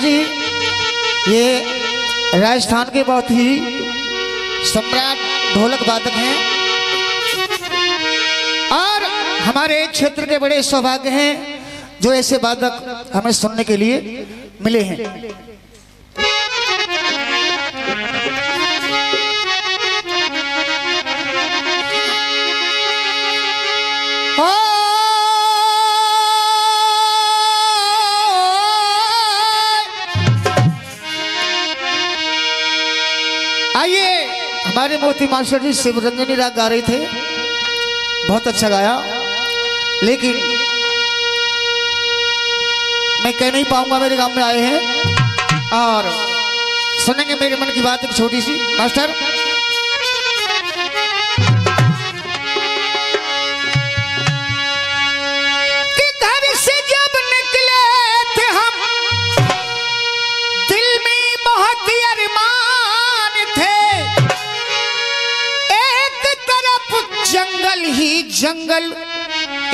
जी, ये राजस्थान के बहुत ही सम्राट ढोलक वादक हैं और हमारे क्षेत्र के बड़े सौभाग्य हैं जो ऐसे वादक हमें सुनने के लिए मिले हैं। हमारे मोती मास्टर जी शिवरंजनी राग गा रहे थे। बहुत अच्छा गाया। लेकिन मैं कह नहीं पाऊँगा, मेरे गाँव में आए हैं। और सुनेंगे मेरे मन की बात एक छोटी सी। मास्टर? ही जंगल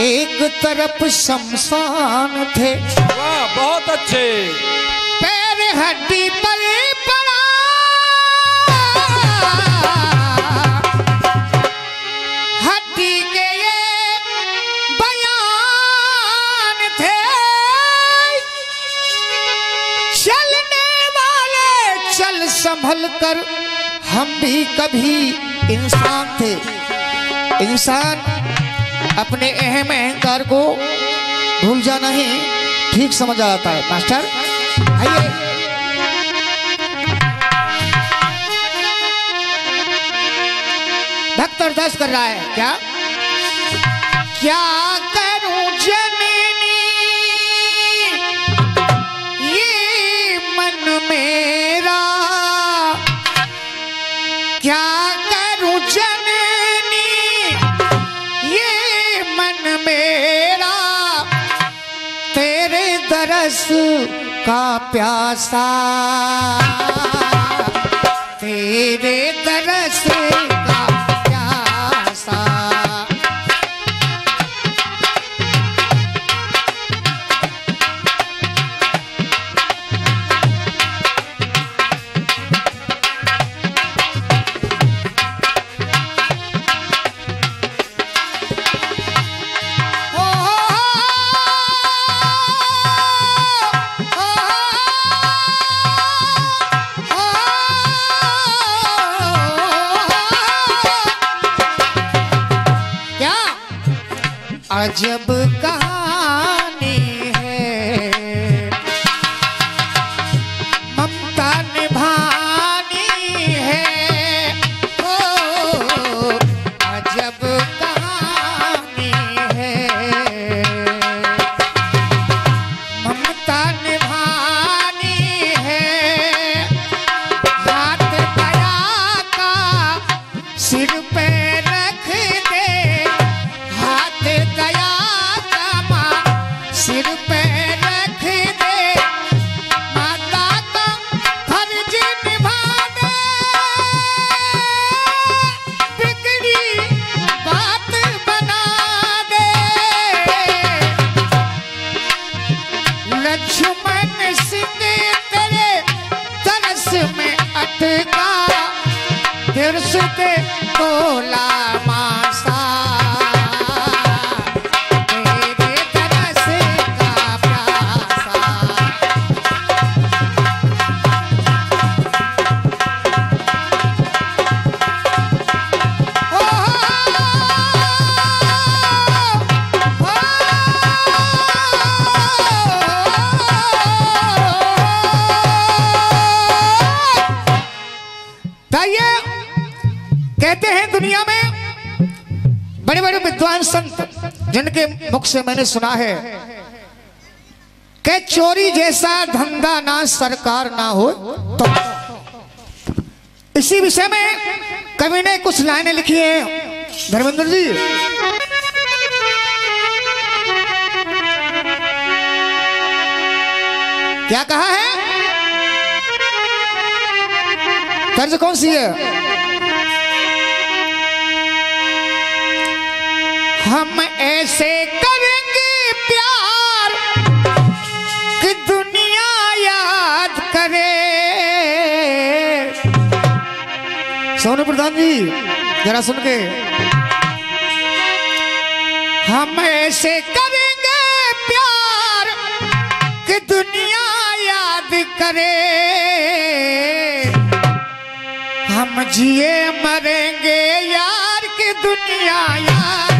एक तरफ़ शमशान थे। वाह बहुत अच्छे। पैर हड्डी पर पड़ा। हड्डी के बयान थे। चलने वाले चल संभल कर हम भी कभी इंसान थे। इंसान अपने अहम अहंकार को भूल जाना ही ठीक समझ जाता है। मास्टर, आइए। भक्त अर्दास कर रहा है, क्या? क्या करूँ का प्यासा तेरे अजब तोला विद्वान संत, जिनके मुख से मैंने सुना है कि चोरी जैसा धंधा ना सरकार ना हो तो। इसी विषय में कवि ने कुछ लाइनें लिखी हैं। धर्मेंद्र जी। क्या कहा है? तर्ज कौन सी है? हम ऐसे करेंगे प्यार कि दुनिया याद करे। सोनू प्रधान जी, जरा सुन के। हम ऐसे करेंगे प्यार कि दुनिया याद करे। हम जिए मरेंगे यार कि दुनिया याद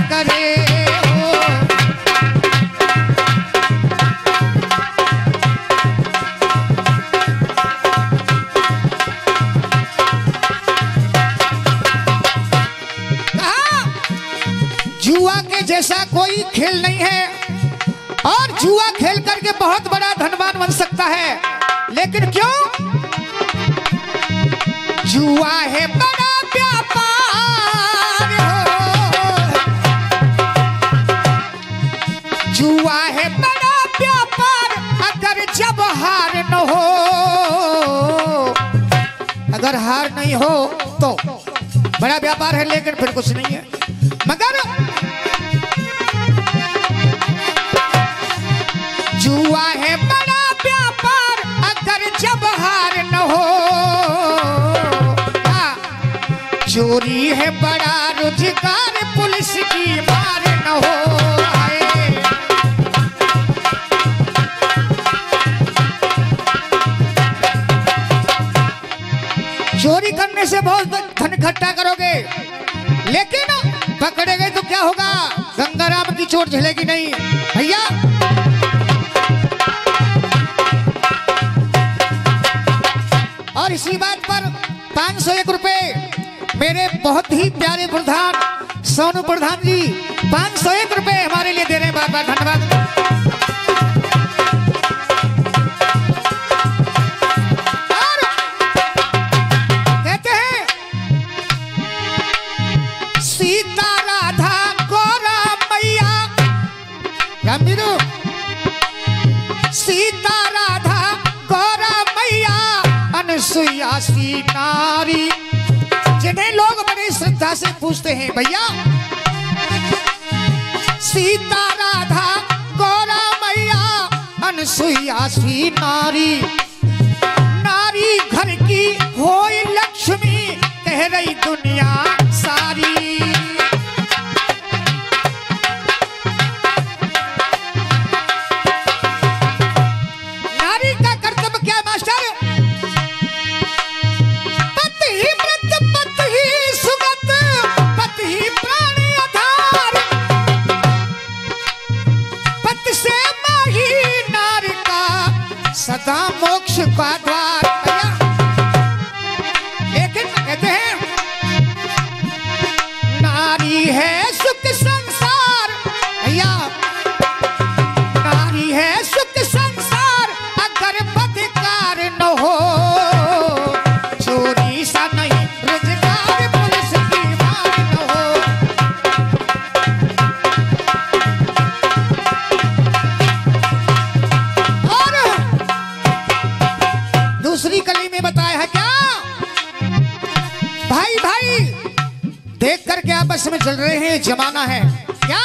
जुआ के जैसा कोई खेल नहीं है और जुआ खेल करके बहुत बड़ा धनवान बन सकता है। लेकिन क्यों? जुआ है बड़ा व्यापार अगर हार नहीं हो तो बड़ा व्यापार है लेकिन फिर कुछ नहीं है मगर जुआ है बड़ा व्यापार अगर जब हार न हो हाँ, चोरी है बड़ा रोज़गार पुलिस की मार न हो आए। चोरी करने से बहुत धन इकट्ठा करोगे। लेकिन पकड़े गए तो क्या होगा? गंगाराम की चोट झलेगी नहीं। भैया। और इसी बात पर पाँच सौ एक रुपए मेरे बहुत ही प्यारे प्रधान, सोनू प्रधान जी, पाँच सौ एक रुपए हमारे लिए दे रहे हैं बार बार धन्यवाद। सीता राधा, गौरा मैया अनसुईया सी नारी जिन्हें लोग बड़ी श्रद्धा से पूछते हैं भैया। सीता राधा, गौरा मैया अनसुईया सी नारी नारी घर की होई लक्ष्मी, कह रही दुनिया नारी है चल रहे हैं, जमाना है। क्या?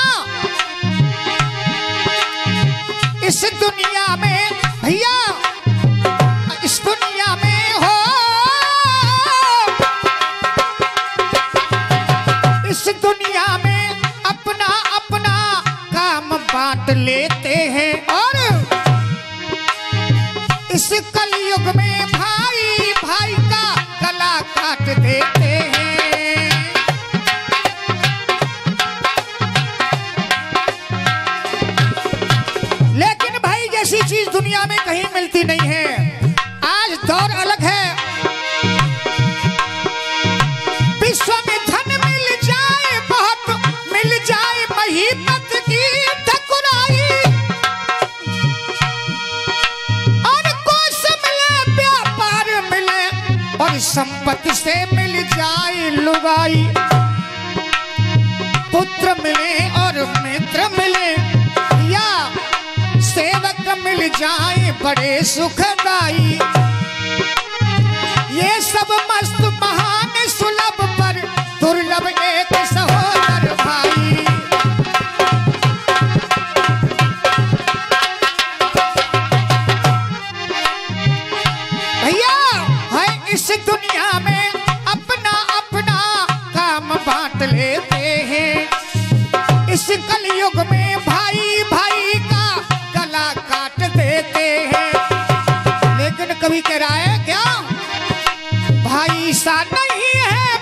इस दुनिया में, भैया, इस दुनिया में हो। इस दुनिया में अपना अपना काम बांट लेते हैं। और इस कलयुग में भाई भाई का गला काट देते नहीं है। आज दौर अलग है। विश्व में धन मिल जाए, बहुत मिल जाए महीपत की ठकुराई। और कोष मिले व्यापार मिले, और संपत्ति से मिल जाए लुगाई। पुत्र मिले मिल जाए बड़े सुखदाई। ये सब मस्त नहीं है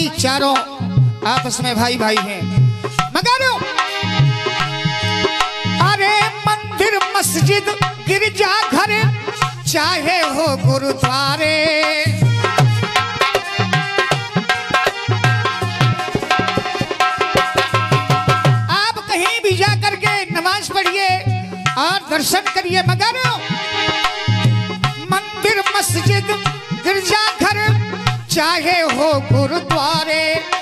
ईसाई चारों आपस में भाई भाई हैं। मगर अरे मंदिर, मस्जिद, गिरजा घर चाहे हो गुरुद्वारे। आप कहीं भी जा करके नमाज़ पढ़िए और दर्शन करिए, मगर मंदिर, मस्जिद, गिरजा चाहे हो गुरुद्वारे।